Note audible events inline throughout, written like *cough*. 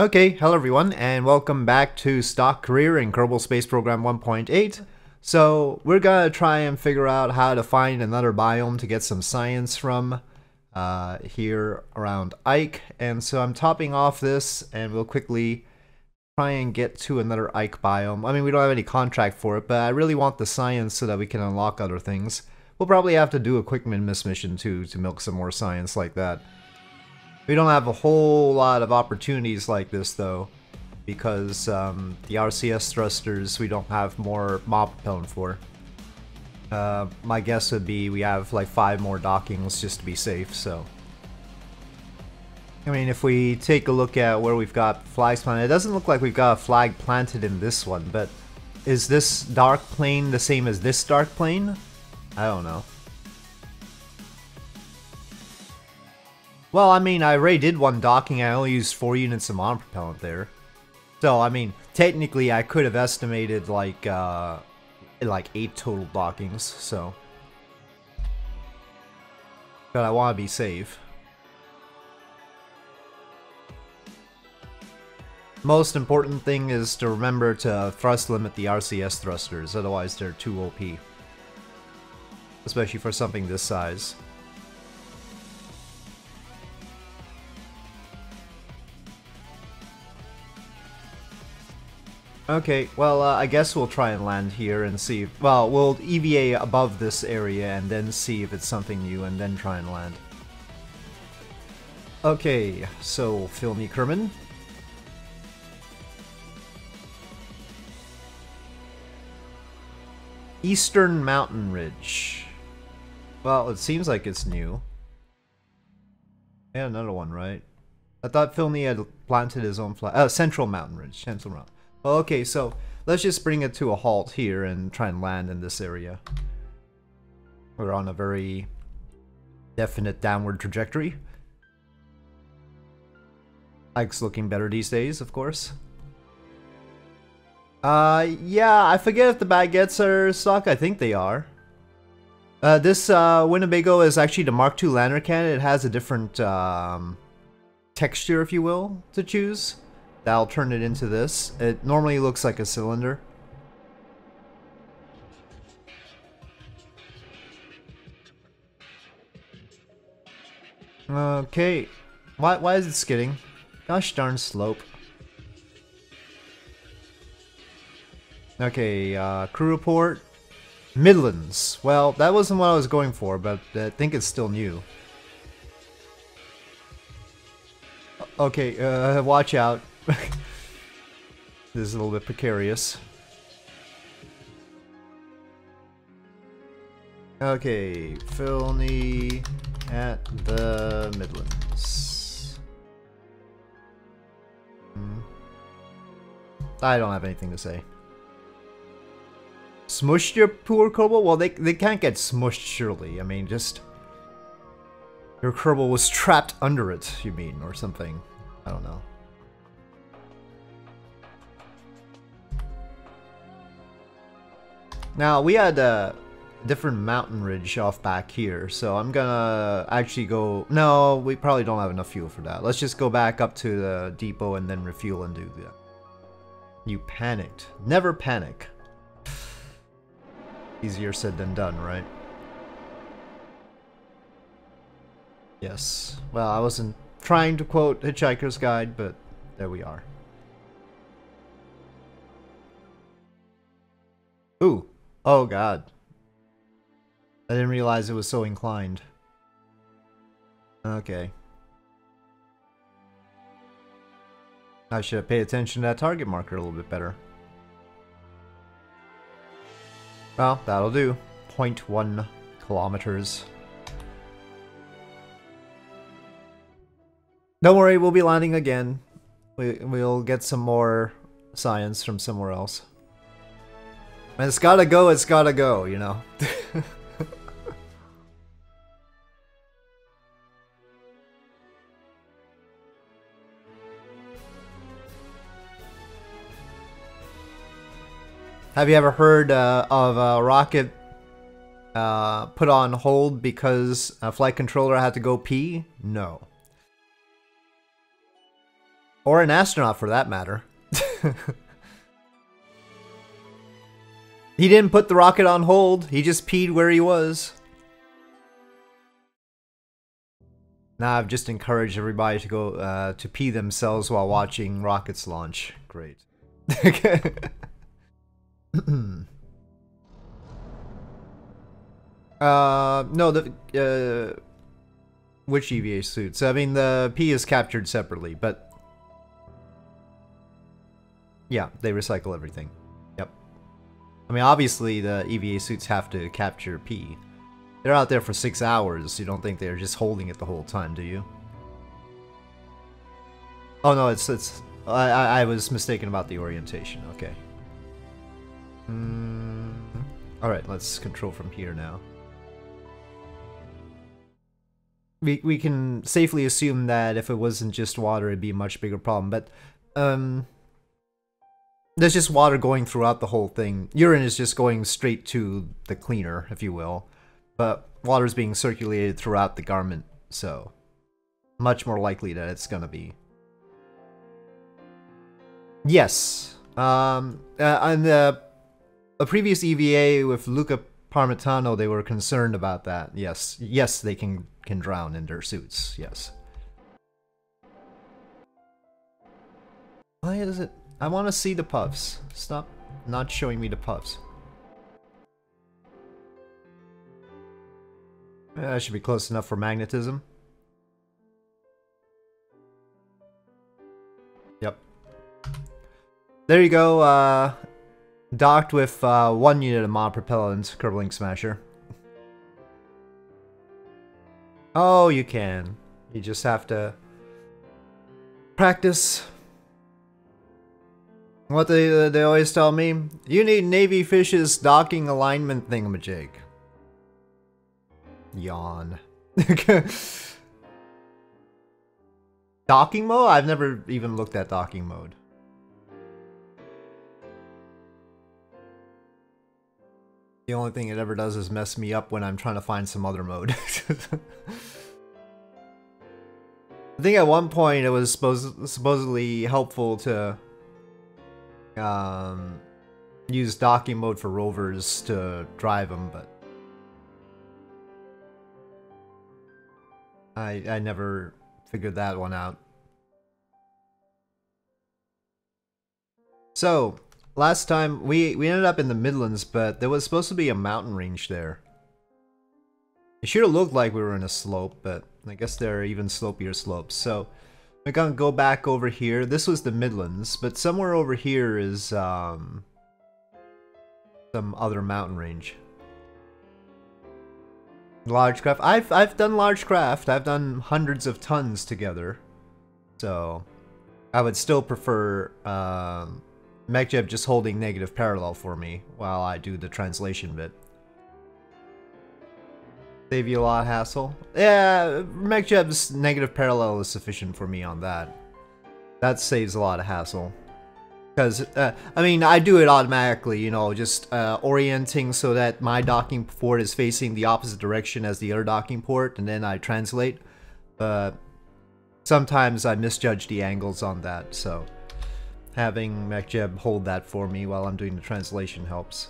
Okay, hello everyone, and welcome back to Stock Career in Kerbal Space Program 1.8. So, we're gonna try and figure out how to find another biome to get some science from uh, here around Ike. And so I'm topping off this, and we'll quickly try and get to another Ike biome. I mean, we don't have any contract for it, but I really want the science so that we can unlock other things. We'll probably have to do a quick miss mission too to milk some more science like that. We don't have a whole lot of opportunities like this though, because um, the RCS thrusters we don't have more monopropellant for. Uh, my guess would be we have like five more dockings just to be safe, so. I mean, if we take a look at where we've got flags planted, it doesn't look like we've got a flag planted in this one, but is this dark plane the same as this dark plane? I don't know. Well, I mean, I already did one docking. I only used four units of monopropellant there. So, I mean, technically, I could have estimated like, uh, like eight total dockings. So, but I want to be safe. Most important thing is to remember to thrust limit the RCS thrusters, otherwise they're too OP. Especially for something this size. Okay, well, uh, I guess we'll try and land here and see. If, well, we'll EVA above this area and then see if it's something new and then try and land. Okay, so Philny Kerman. Eastern Mountain Ridge. Well, it seems like it's new. And another one, right? I thought Philny had planted his own flag. Uh, Central Mountain Ridge. Central Mountain. Okay, so let's just bring it to a halt here and try and land in this area. We're on a very definite downward trajectory. Ike's looking better these days, of course. Uh, yeah, I forget if the baguettes are stock. I think they are. Uh, this uh, Winnebago is actually the Mark II lander cannon. It has a different um, texture, if you will, to choose. That'll turn it into this. It normally looks like a cylinder. Okay. Why, why is it skidding? Gosh darn slope. Okay, uh, crew report. Midlands. Well, that wasn't what I was going for, but I think it's still new. Okay, uh, watch out. *laughs* this is a little bit precarious. Okay, Philny at the Midlands. Hmm. I don't have anything to say. Smushed your poor Kerbal? Well, they, they can't get smushed, surely. I mean, just... Your Kerbal was trapped under it, you mean, or something. I don't know. Now, we had a different mountain ridge off back here, so I'm gonna actually go... No, we probably don't have enough fuel for that. Let's just go back up to the depot and then refuel and do that. You panicked. Never panic. *sighs* Easier said than done, right? Yes. Well, I wasn't trying to quote Hitchhiker's Guide, but there we are. Ooh. Oh god. I didn't realize it was so inclined. Okay. I should paid attention to that target marker a little bit better. Well, that'll do. 0.1 kilometers. Don't worry, we'll be landing again. We, we'll get some more science from somewhere else. When it's gotta go, it's gotta go, you know? *laughs* Have you ever heard uh, of a rocket uh, put on hold because a flight controller had to go pee? No. Or an astronaut for that matter. *laughs* he didn't put the rocket on hold, he just peed where he was. Now I've just encouraged everybody to go uh, to pee themselves while watching rockets launch. Great. *laughs* uh, no, the uh, which EVA suits? I mean, the pee is captured separately, but yeah, they recycle everything. I mean, obviously the EVA suits have to capture pee. They're out there for six hours. You don't think they're just holding it the whole time, do you? Oh no, it's it's. I I, I was mistaken about the orientation. Okay. Mm, all right, let's control from here now. We we can safely assume that if it wasn't just water, it'd be a much bigger problem. But um, there's just water going throughout the whole thing. Urine is just going straight to the cleaner, if you will but water is being circulated throughout the garment, so much more likely that it's gonna be. Yes. Um, uh, on the a previous EVA with Luca Parmitano, they were concerned about that. Yes, yes, they can can drown in their suits. Yes. Why is it? I want to see the puffs. Stop not showing me the puffs. That should be close enough for magnetism. Yep. There you go, uh, docked with uh, one unit of monopropellant, Kerbal Smasher. Oh, you can. You just have to practice. What they, they always tell me, you need NavyFish's docking alignment thingamajig. Yawn. *laughs* docking mode? I've never even looked at docking mode. The only thing it ever does is mess me up when I'm trying to find some other mode. *laughs* I think at one point it was supposed supposedly helpful to um, use docking mode for rovers to drive them, but I, I never figured that one out. So, last time, we, we ended up in the Midlands, but there was supposed to be a mountain range there. It should have looked like we were in a slope, but I guess there are even slopier slopes. So, we're gonna go back over here. This was the Midlands, but somewhere over here is um, some other mountain range. Large craft. I've I've done large craft. I've done hundreds of tons together. So I would still prefer um, MechJeb just holding negative parallel for me while I do the translation bit. Save you a lot of hassle. Yeah, MechJeb's negative parallel is sufficient for me on that. That saves a lot of hassle. Because, uh, I mean, I do it automatically, you know, just uh, orienting so that my docking port is facing the opposite direction as the other docking port, and then I translate. But sometimes I misjudge the angles on that, so having MechJeb hold that for me while I'm doing the translation helps.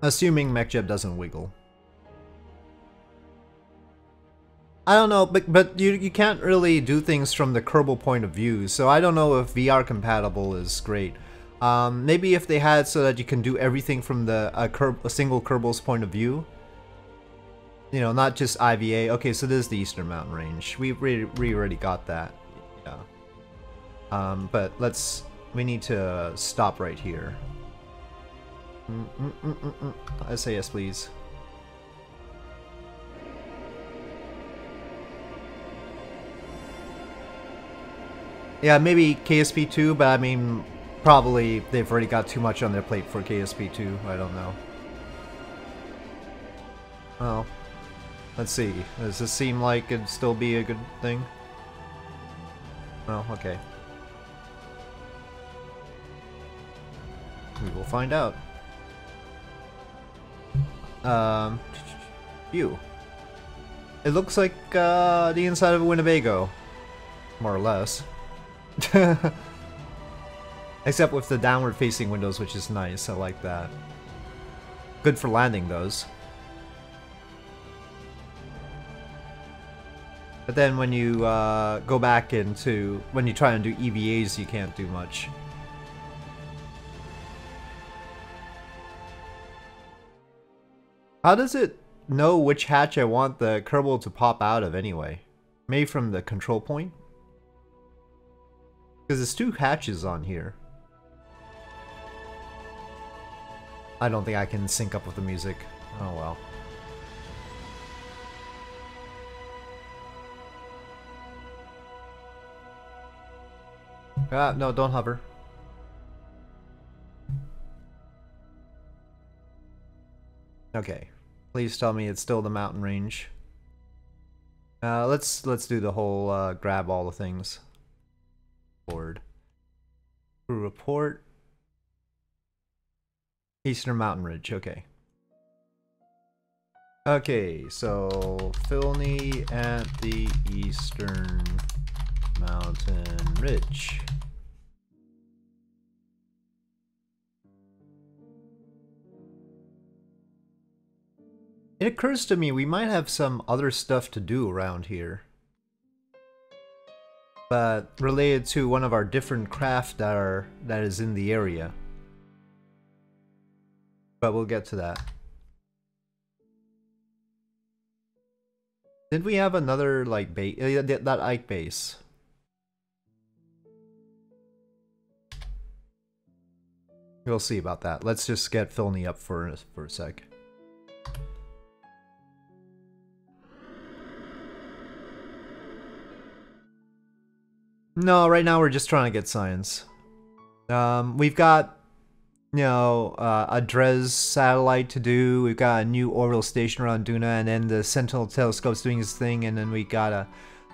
Assuming MechJeb doesn't wiggle. I don't know, but but you you can't really do things from the Kerbal point of view, so I don't know if VR compatible is great. Um, maybe if they had so that you can do everything from the a, a single Kerbal's point of view. You know, not just IVA. Okay, so this is the Eastern Mountain Range. We we, we already got that. Yeah. Um, but let's we need to stop right here. Mm -mm -mm, mm, mm. I say yes, please. Yeah, maybe KSP2, but I mean, probably they've already got too much on their plate for KSP2. I don't know. Well, let's see. Does this seem like it'd still be a good thing? Well, okay. We will find out. Um, you. It looks like uh, the inside of Winnebago, more or less. *laughs* Except with the downward facing windows, which is nice. I like that. Good for landing those. But then when you uh, go back into, when you try and do EVAs, you can't do much. How does it know which hatch I want the Kerbal to pop out of anyway? Maybe from the control point? Because there's two hatches on here. I don't think I can sync up with the music. Oh well. Ah, no, don't hover. Okay. Please tell me it's still the mountain range. Uh, let's let's do the whole uh, grab all the things. Board. Report. Eastern Mountain Ridge, okay. Okay, so Filney at the Eastern Mountain Ridge. It occurs to me we might have some other stuff to do around here. But related to one of our different craft that are that is in the area. But we'll get to that. Did we have another like base? Uh, that Ike base. We'll see about that. Let's just get Filney up for for a sec. No, right now we're just trying to get science. Um, we've got, you know, uh, a Dres satellite to do. We've got a new orbital station around Duna, and then the Sentinel telescope's doing its thing, and then we got a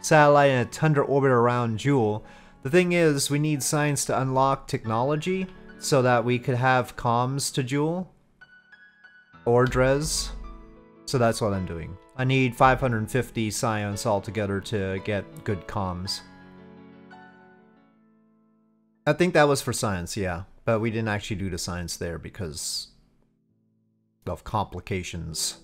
satellite in a Tundra orbit around Jool. The thing is, we need science to unlock technology so that we could have comms to Jool or Dres. So that's what I'm doing. I need 550 science altogether to get good comms. I think that was for science, yeah. But we didn't actually do the science there because of complications.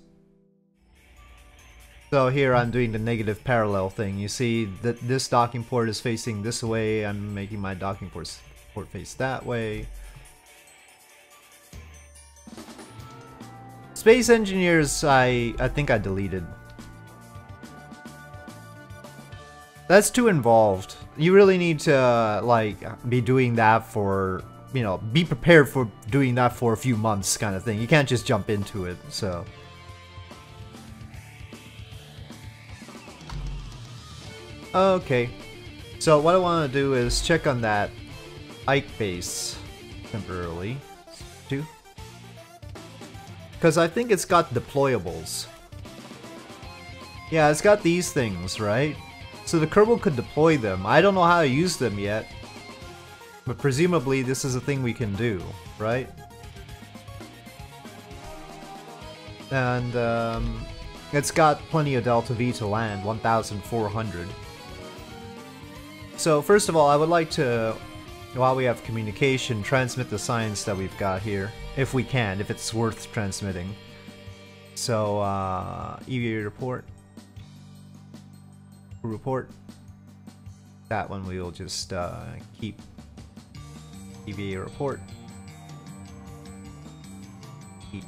So here I'm doing the negative parallel thing. You see that this docking port is facing this way. I'm making my docking port, port face that way. Space Engineers, I, I think I deleted. That's too involved you really need to uh, like be doing that for you know be prepared for doing that for a few months kind of thing. You can't just jump into it so. Okay. So what I want to do is check on that Ike base temporarily. Too because I think it's got deployables. Yeah it's got these things right so the Kerbal could deploy them. I don't know how to use them yet. But presumably this is a thing we can do, right? And um, it's got plenty of Delta V to land, 1,400. So first of all, I would like to, while we have communication, transmit the science that we've got here. If we can, if it's worth transmitting. So, uh, EVA report report. That one we will just uh, keep EVA report. Keep.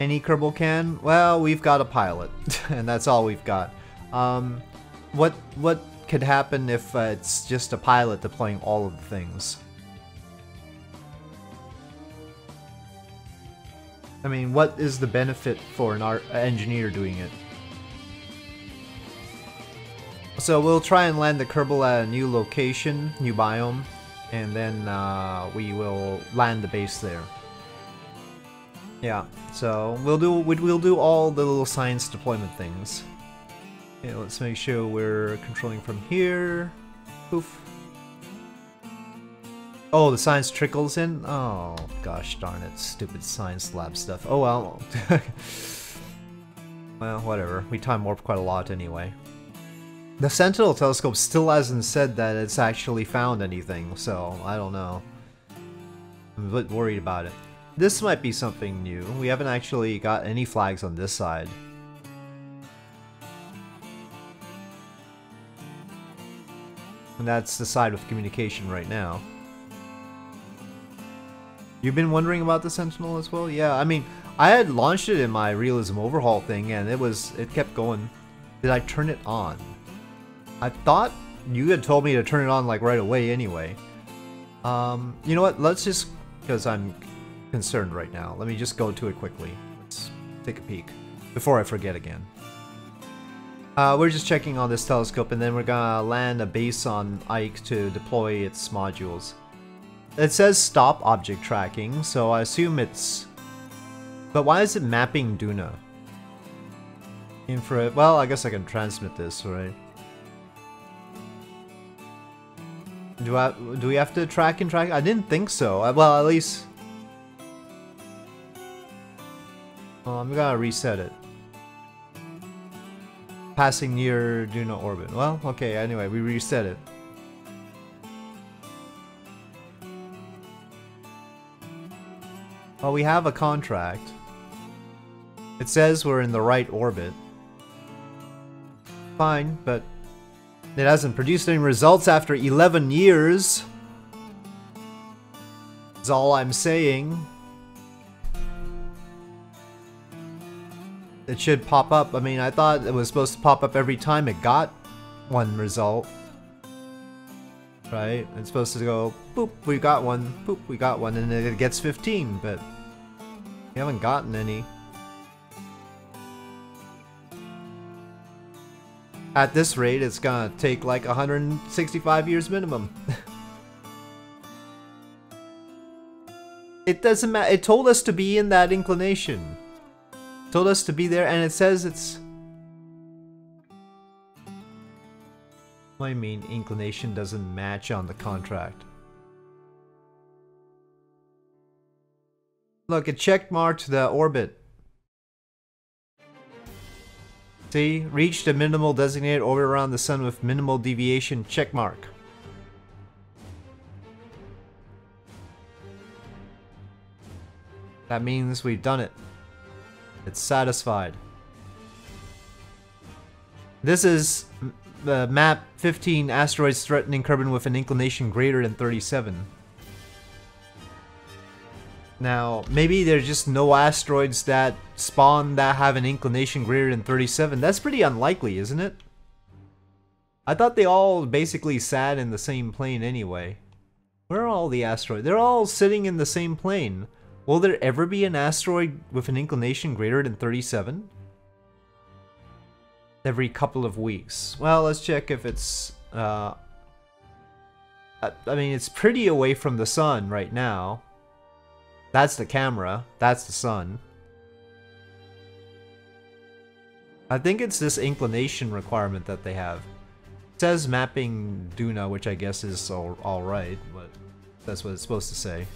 Any Kerbal can? Well, we've got a pilot, *laughs* and that's all we've got. Um, what what could happen if uh, it's just a pilot deploying all of the things? I mean, what is the benefit for an art engineer doing it? So we'll try and land the Kerbal at a new location, new biome, and then uh, we will land the base there. Yeah, so we'll do we'll do all the little science deployment things. Let's make sure we're controlling from here. Poof. Oh, the science trickles in? Oh, gosh darn it. Stupid science lab stuff. Oh well. *laughs* well, whatever. We time warp quite a lot anyway. The Sentinel telescope still hasn't said that it's actually found anything, so I don't know. I'm a bit worried about it. This might be something new. We haven't actually got any flags on this side. And that's the side with communication right now. You've been wondering about the Sentinel as well? Yeah, I mean, I had launched it in my realism overhaul thing and it was, it kept going. Did I turn it on? I thought you had told me to turn it on like right away anyway. Um, you know what, let's just, because I'm concerned right now, let me just go to it quickly. Let's take a peek before I forget again. Uh, we're just checking on this telescope and then we're gonna land a base on Ike to deploy its modules. It says stop object tracking, so I assume it's... But why is it mapping Duna? Infrared... Well, I guess I can transmit this, right? Do I do we have to track and track? I didn't think so. Uh, well, at least. Well, I'm gonna reset it. Passing near Duna orbit. Well, okay. Anyway, we reset it. Well, we have a contract. It says we're in the right orbit. Fine, but it hasn't produced any results after 11 years. Is all I'm saying. It should pop up. I mean, I thought it was supposed to pop up every time it got one result. Right? It's supposed to go, boop, we got one, boop, we got one, and then it gets 15, but we haven't gotten any. At this rate, it's gonna take like 165 years minimum. *laughs* it doesn't matter. It told us to be in that inclination. It told us to be there, and it says it's... What you mean inclination doesn't match on the contract? Look, it checkmarked the orbit. See, reached a minimal designated orbit around the sun with minimal deviation check mark. That means we've done it. It's satisfied. This is the map 15 asteroids threatening Kerbin with an inclination greater than 37. Now, maybe there's just no asteroids that spawn that have an inclination greater than 37. That's pretty unlikely, isn't it? I thought they all basically sat in the same plane anyway. Where are all the asteroids? They're all sitting in the same plane. Will there ever be an asteroid with an inclination greater than 37? Every couple of weeks. Well, let's check if it's... Uh, I mean, it's pretty away from the sun right now. That's the camera. That's the sun. I think it's this inclination requirement that they have. It says mapping Duna, which I guess is alright, but that's what it's supposed to say.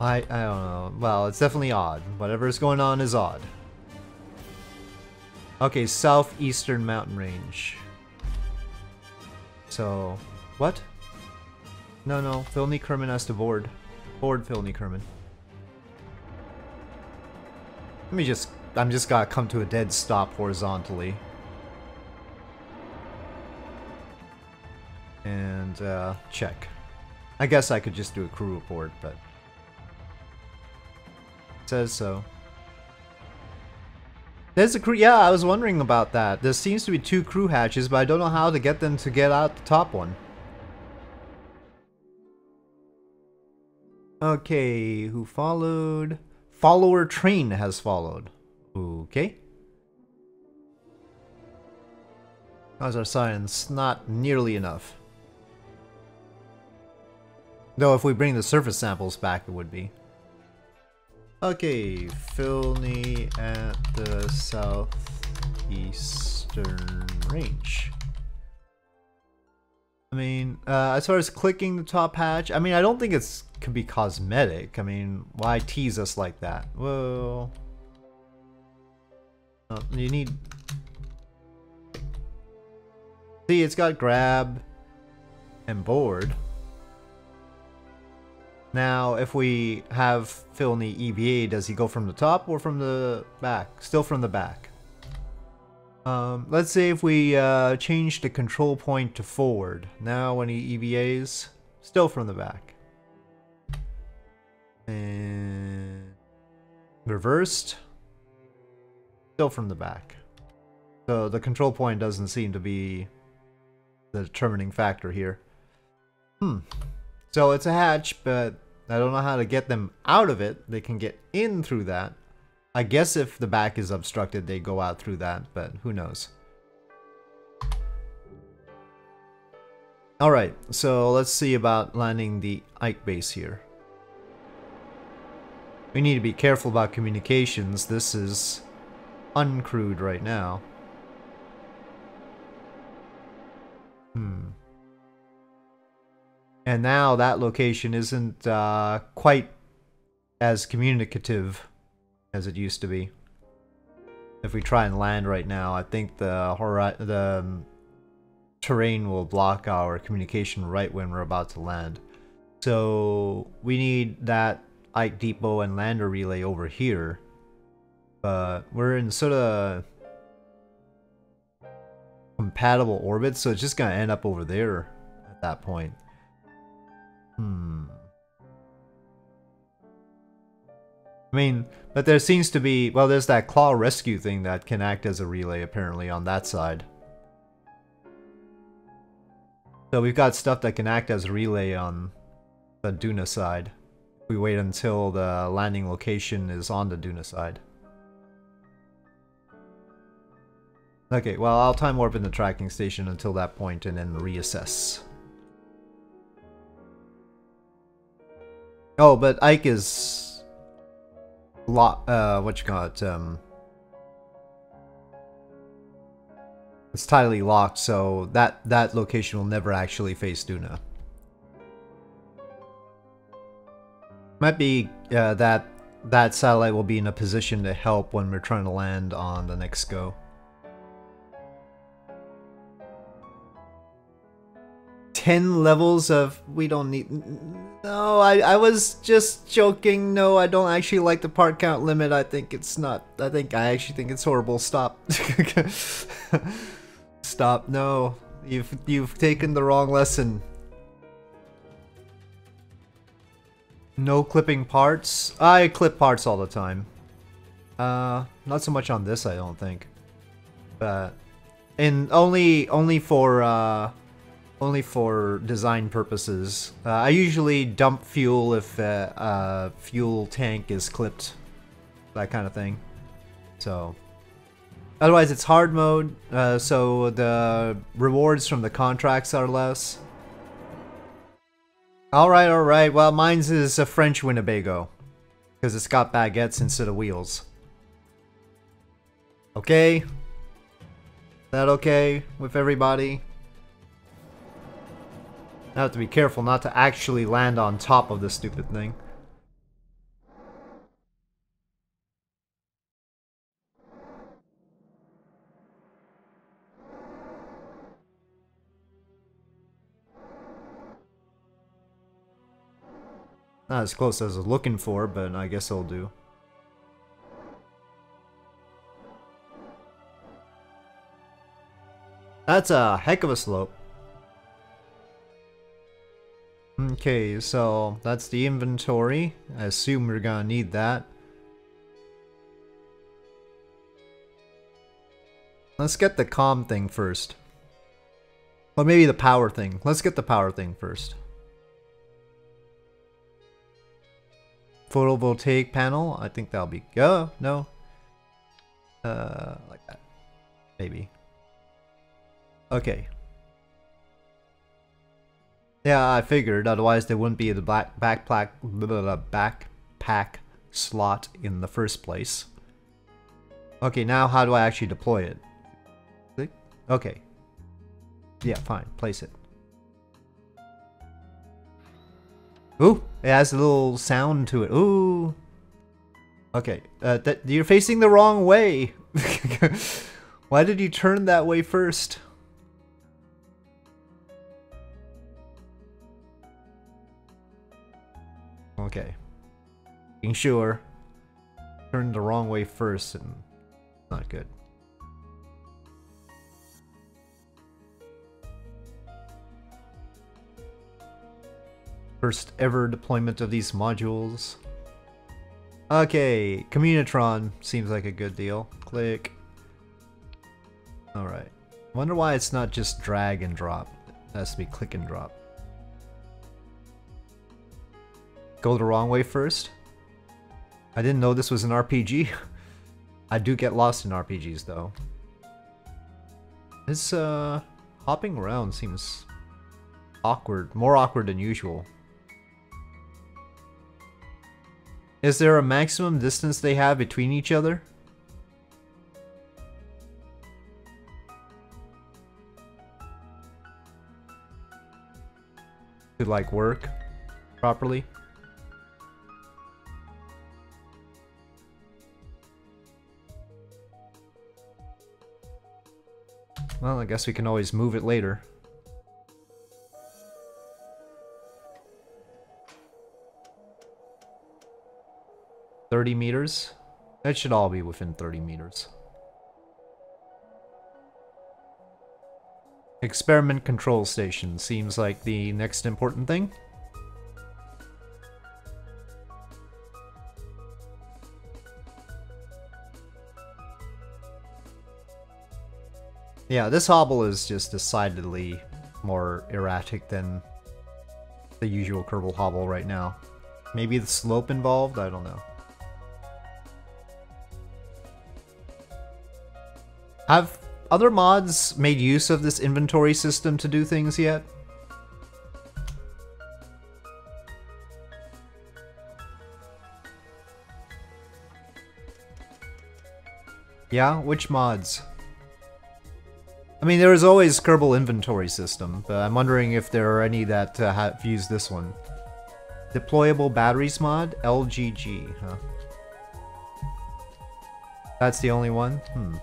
I, I don't know. Well, it's definitely odd. Whatever is going on is odd. Okay, southeastern mountain range. So, what? No, no, Filny Kerman has to board. Board Filny Kerman. Let me just... I'm just gotta come to a dead stop horizontally. And, uh, check. I guess I could just do a crew report, but... Says so. There's a crew- yeah, I was wondering about that. There seems to be two crew hatches, but I don't know how to get them to get out the top one. Okay, who followed? Follower train has followed. Okay. How's our science? Not nearly enough. Though if we bring the surface samples back, it would be. Okay, Filny at the southeastern range. I mean, uh, as far as clicking the top hatch, I mean, I don't think it's could be cosmetic. I mean, why tease us like that? Well, uh, you need. See, it's got grab and board. Now, if we have Phil in the EVA, does he go from the top or from the back? Still from the back. Um, let's say if we uh, change the control point to forward. Now when he EVAs, still from the back. And reversed, still from the back. So the control point doesn't seem to be the determining factor here. Hmm. So it's a hatch, but I don't know how to get them out of it. They can get in through that. I guess if the back is obstructed, they go out through that, but who knows. Alright, so let's see about landing the Ike base here. We need to be careful about communications. This is uncrewed right now. Hmm. And now that location isn't uh, quite as communicative as it used to be. If we try and land right now, I think the the um, terrain will block our communication right when we're about to land. So we need that Ike Depot and lander relay over here. But we're in sort of compatible orbits, so it's just gonna end up over there at that point. Hmm. I mean, but there seems to be, well, there's that claw rescue thing that can act as a relay apparently on that side. So we've got stuff that can act as a relay on the Duna side. We wait until the landing location is on the Duna side. Okay, well, I'll time warp in the tracking station until that point and then reassess. Oh, but Ike is lock. Uh, what you call it? Um, it's tightly locked, so that that location will never actually face Duna. Might be uh, that that satellite will be in a position to help when we're trying to land on the next go. 10 levels of we don't need no I, I was just joking. No I don't actually like the part count limit. I think it's not I think I actually think it's horrible. Stop. *laughs* Stop. No you've you've taken the wrong lesson. No clipping parts. I clip parts all the time. Uh not so much on this I don't think. But and only only for uh only for design purposes. Uh, I usually dump fuel if a uh, uh, fuel tank is clipped, that kind of thing. So, otherwise it's hard mode, uh, so the rewards from the contracts are less. Alright, alright, well mine's is a French Winnebago, because it's got baguettes instead of wheels. Okay? That okay with everybody? I have to be careful not to actually land on top of this stupid thing. Not as close as I was looking for, but I guess it'll do. That's a heck of a slope. Okay, so that's the inventory. I assume we're gonna need that. Let's get the com thing first. Or maybe the power thing. Let's get the power thing first. Photovoltaic panel. I think that'll be... Oh, no. Uh, like that. Maybe. Okay. Yeah, I figured. Otherwise, there wouldn't be the black backpack backpack slot in the first place. Okay, now how do I actually deploy it? Okay. Yeah, fine. Place it. Ooh, it has a little sound to it. Ooh. Okay, uh, that you're facing the wrong way. *laughs* Why did you turn that way first? Okay. Being sure. Turned the wrong way first and not good. First ever deployment of these modules. Okay, Communotron seems like a good deal. Click. Alright. Wonder why it's not just drag and drop. It has to be click and drop. Go the wrong way first? I didn't know this was an RPG. *laughs* I do get lost in RPGs though. This uh hopping around seems awkward, more awkward than usual. Is there a maximum distance they have between each other? To like work properly? Well, I guess we can always move it later. Thirty meters? That should all be within 30 meters. Experiment control station seems like the next important thing. Yeah, this hobble is just decidedly more erratic than the usual Kerbal hobble right now. Maybe the slope involved? I don't know. Have other mods made use of this inventory system to do things yet? Yeah, which mods? I mean, there is always Kerbal inventory system, but I'm wondering if there are any that uh, have used this one. Deployable batteries mod? LGG, huh? That's the only one? Hmm.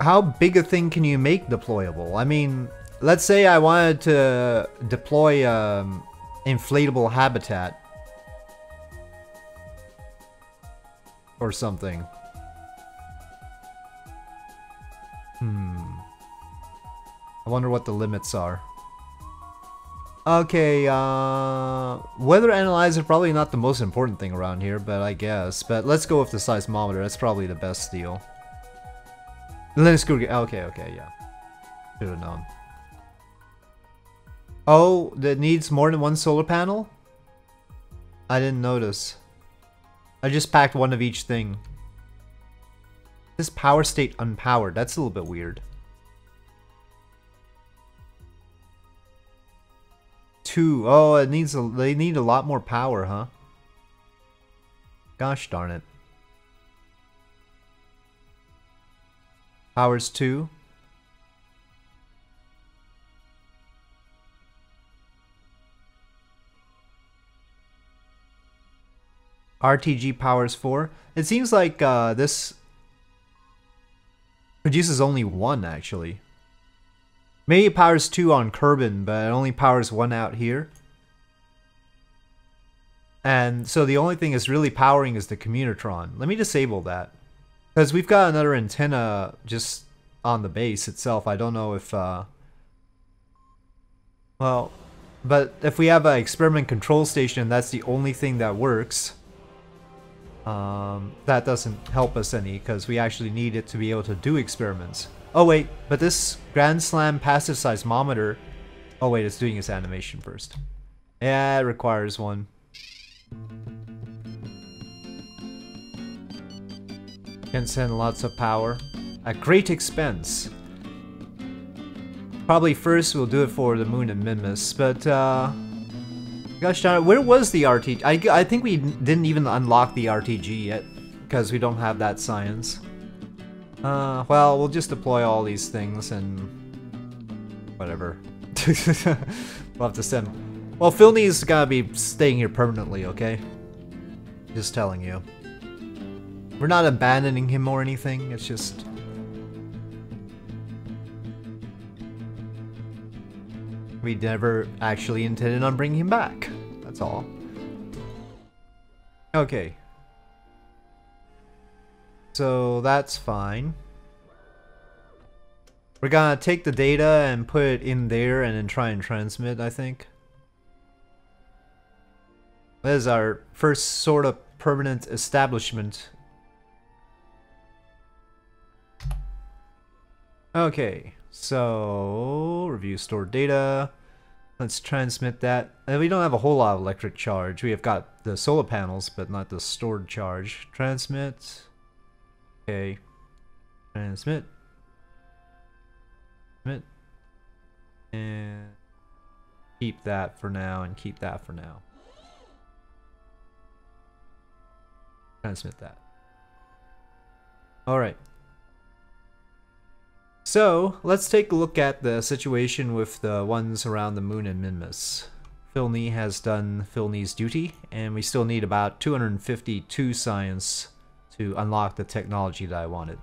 How big a thing can you make deployable? I mean, let's say I wanted to deploy um, inflatable habitat or something. Hmm. I wonder what the limits are. Okay, uh... Weather analyzer probably not the most important thing around here, but I guess. But let's go with the seismometer, that's probably the best deal. Linux Google, okay, okay, yeah. Should have known. Oh, that needs more than one solar panel? I didn't notice. I just packed one of each thing. This power state unpowered. That's a little bit weird. Two. Oh, it needs a, they need a lot more power, huh? Gosh darn it. Powers two. RTG powers 4. It seems like uh, this produces only one, actually. Maybe it powers 2 on Kerbin, but it only powers 1 out here. And so the only thing is really powering is the Communotron. Let me disable that. Because we've got another antenna just on the base itself. I don't know if... Uh, well, but if we have an experiment control station, that's the only thing that works um, that doesn't help us any because we actually need it to be able to do experiments. Oh wait, but this Grand Slam passive seismometer... Oh wait, it's doing its animation first. Yeah, it requires one. Can send lots of power. At great expense. Probably first we'll do it for the Mun and Minmus, but uh... Gosh darn it, where was the RTG? I, I think we didn't even unlock the RTG yet, because we don't have that science. Uh, well, we'll just deploy all these things and... whatever. *laughs* we'll have to send... Well, Filney's gotta be staying here permanently, okay? Just telling you. We're not abandoning him or anything, it's just... We never actually intended on bringing him back. That's all. Okay. So that's fine. We're gonna take the data and put it in there and then try and transmit, I think. That is our first sort of permanent establishment. Okay, so review stored data. Let's transmit that. And we don't have a whole lot of electric charge. We have got the solar panels, but not the stored charge. Transmit. Okay. Transmit. Transmit. And keep that for now and keep that for now. Transmit that. Alright. So, let's take a look at the situation with the ones around the Mun and Minmus. Filney has done Filney's duty, and we still need about 252 science to unlock the technology that I wanted.